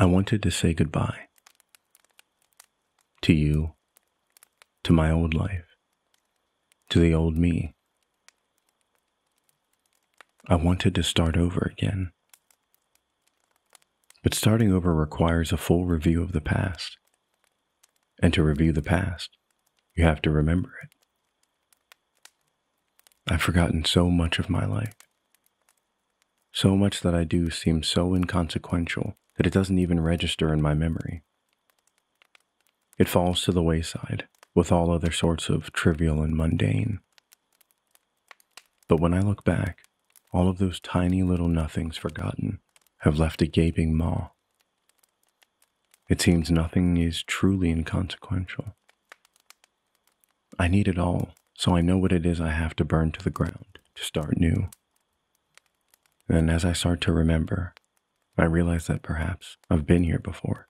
I wanted to say goodbye to you, to my old life, to the old me. I wanted to start over again. But starting over requires a full review of the past. And to review the past, you have to remember it. I've forgotten so much of my life. So much that I do seems so inconsequential that it doesn't even register in my memory. It falls to the wayside with all other sorts of trivial and mundane. But when I look back, all of those tiny little nothings forgotten have left a gaping maw. It seems nothing is truly inconsequential. I need it all, so I know what it is I have to burn to the ground to start new. And as I start to remember, I realize that perhaps I've been here before,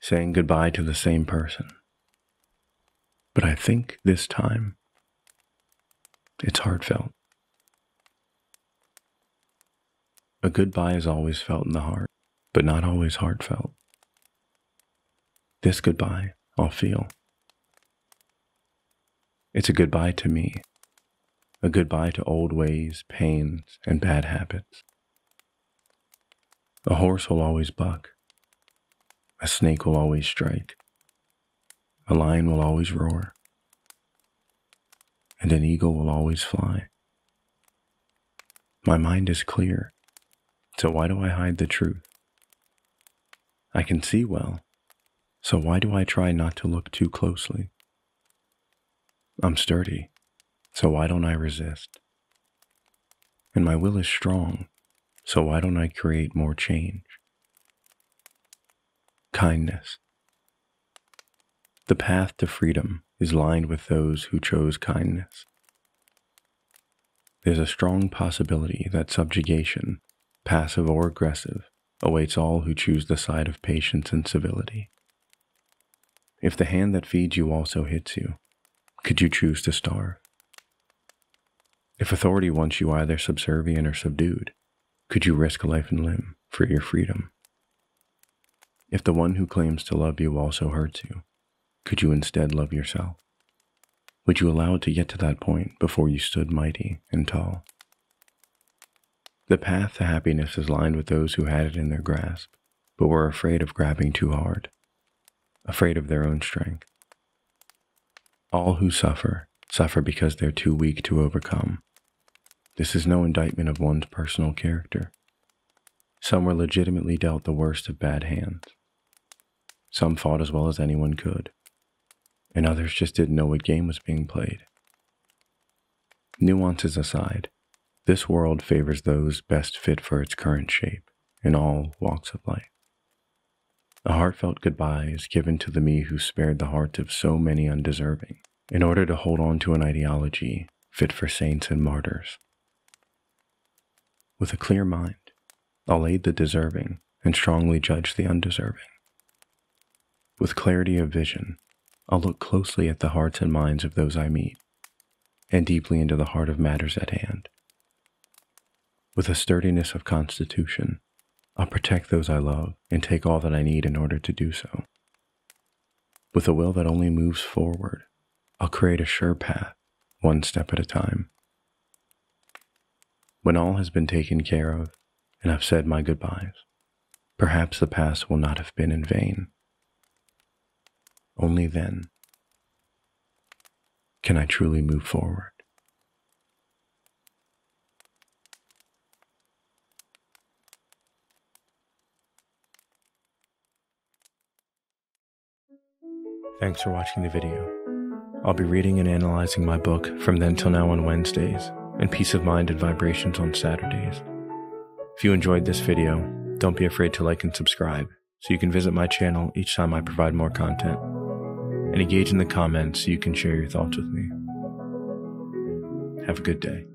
saying goodbye to the same person. But I think this time it's heartfelt. A goodbye is always felt in the heart, but not always heartfelt. This goodbye I'll feel. It's a goodbye to me, a goodbye to old ways, pains, and bad habits. A horse will always buck, a snake will always strike, a lion will always roar, and an eagle will always fly. My mind is clear so why do I hide the truth? I can see well, so why do I try not to look too closely? I'm sturdy, so why don't I resist? And my will is strong, so why don't I create more change? Kindness. The path to freedom is lined with those who chose kindness. There's a strong possibility that subjugation passive or aggressive, awaits all who choose the side of patience and civility. If the hand that feeds you also hits you, could you choose to starve? If authority wants you either subservient or subdued, could you risk a life and limb for your freedom? If the one who claims to love you also hurts you, could you instead love yourself? Would you allow it to get to that point before you stood mighty and tall? The path to happiness is lined with those who had it in their grasp, but were afraid of grabbing too hard, afraid of their own strength. All who suffer, suffer because they're too weak to overcome. This is no indictment of one's personal character. Some were legitimately dealt the worst of bad hands. Some fought as well as anyone could, and others just didn't know what game was being played. Nuances aside, this world favors those best fit for its current shape in all walks of life. A heartfelt goodbye is given to the me who spared the hearts of so many undeserving in order to hold on to an ideology fit for saints and martyrs. With a clear mind, I'll aid the deserving and strongly judge the undeserving. With clarity of vision, I'll look closely at the hearts and minds of those I meet and deeply into the heart of matters at hand. With a sturdiness of constitution, I'll protect those I love and take all that I need in order to do so. With a will that only moves forward, I'll create a sure path, one step at a time. When all has been taken care of and I've said my goodbyes, perhaps the past will not have been in vain. Only then can I truly move forward. Thanks for watching the video. I'll be reading and analyzing my book from then till now on Wednesdays, and Piece of Mind and Vibrations on Saturdays. If you enjoyed this video, don't be afraid to like and subscribe so you can visit my channel each time I provide more content. And engage in the comments so you can share your thoughts with me. Have a good day.